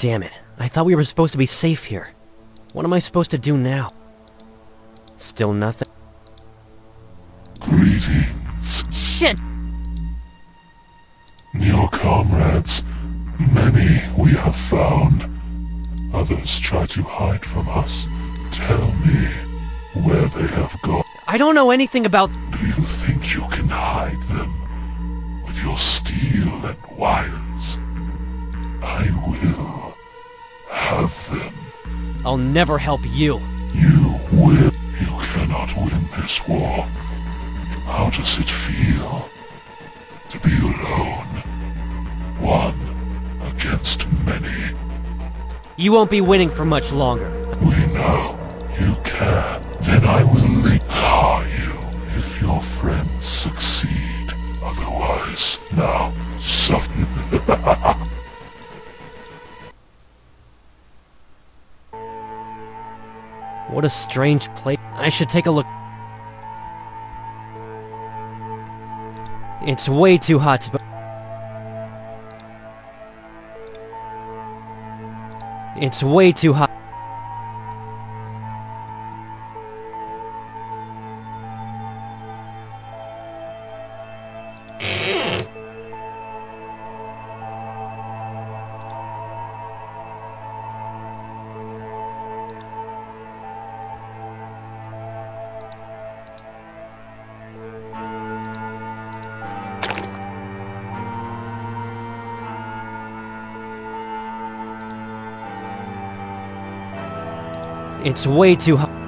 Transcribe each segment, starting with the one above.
Damn it. I thought we were supposed to be safe here. What am I supposed to do now? Still nothing? Greetings, Shit! your comrades. Many we have found. Others try to hide from us. Tell me where they have gone. I don't know anything about... Do you think you can hide them with your steel and wires? I will have them. I'll never help you. You will. You cannot win this war. How does it feel to be alone? One against many. You won't be winning for much longer. We know What a strange place. I should take a look. It's way too hot to... It's way too hot. It's way too hot.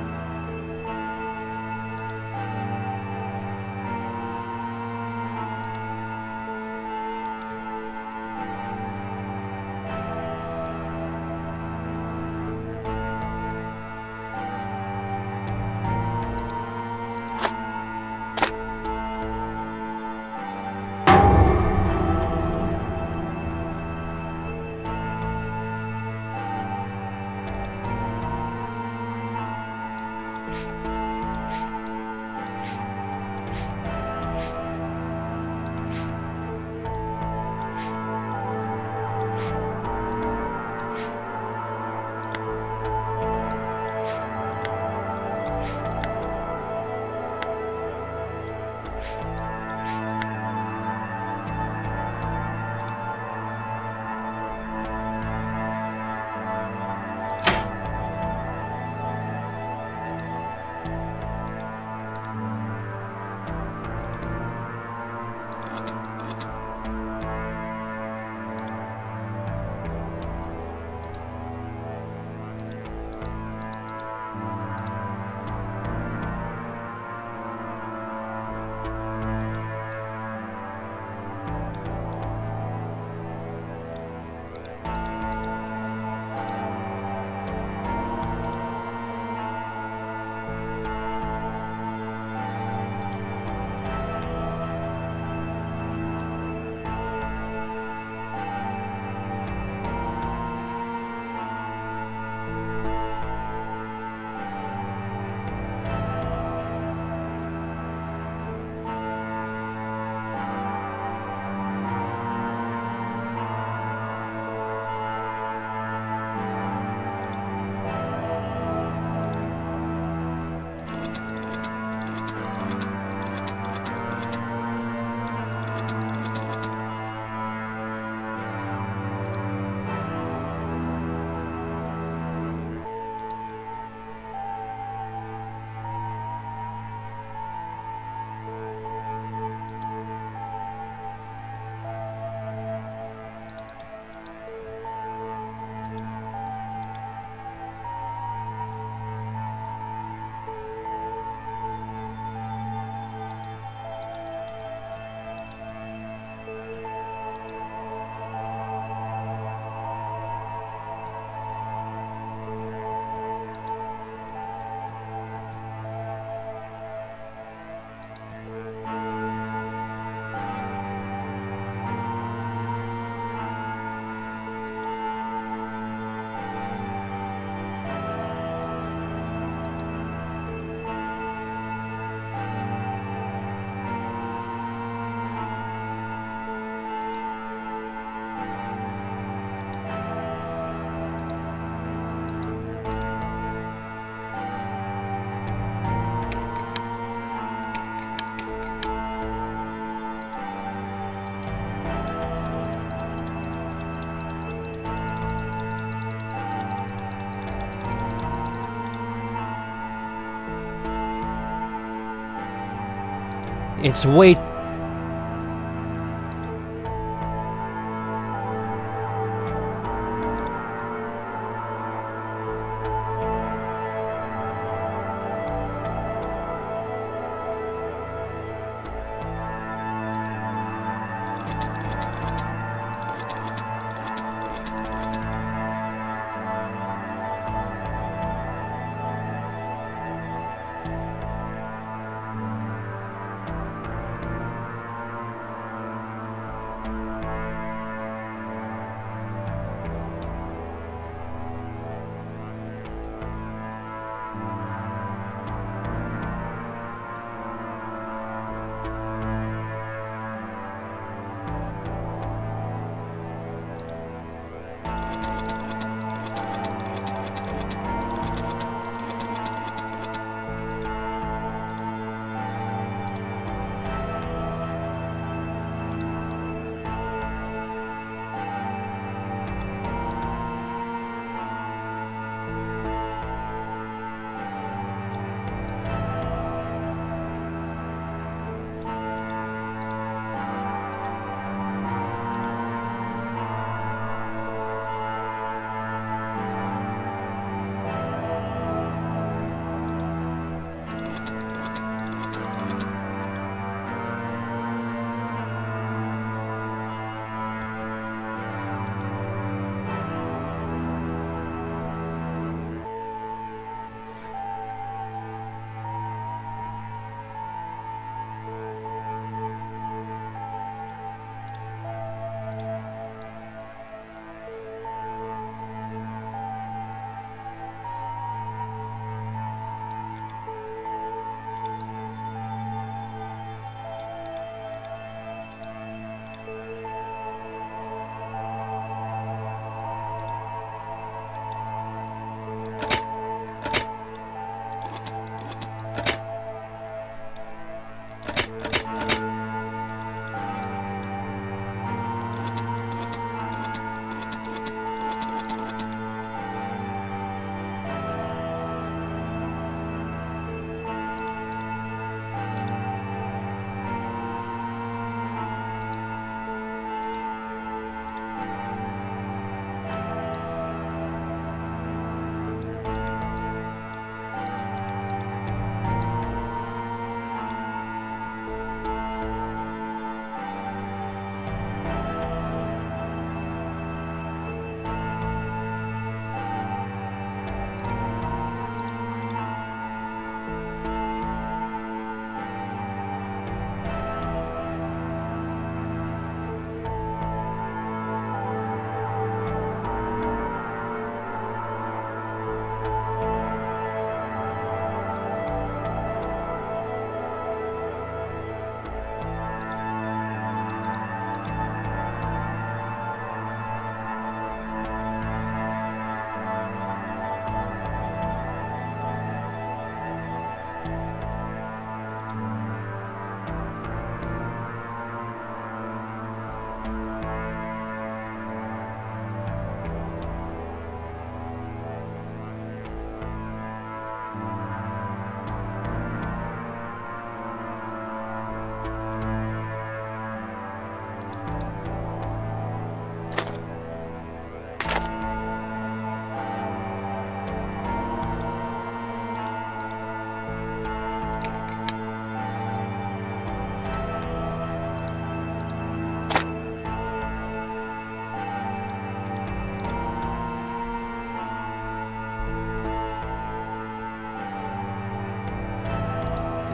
It's way...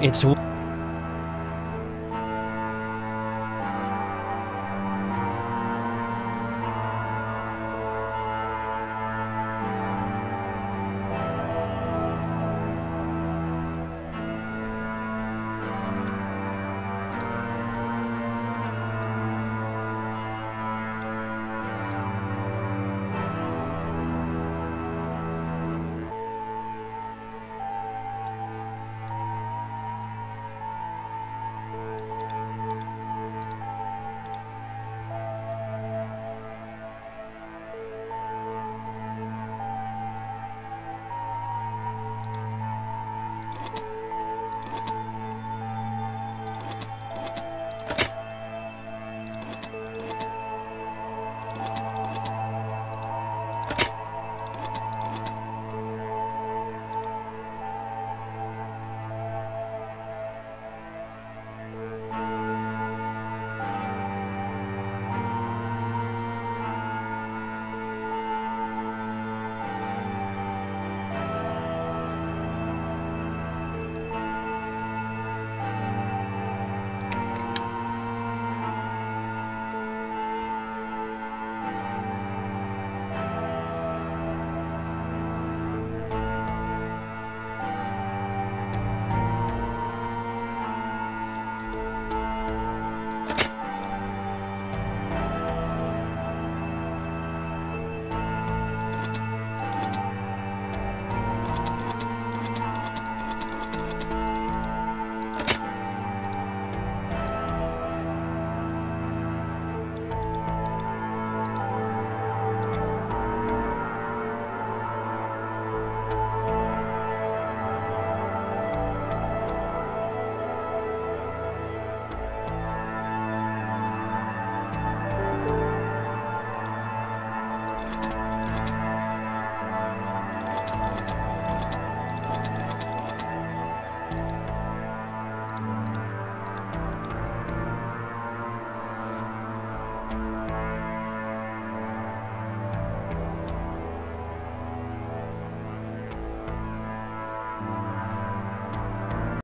It's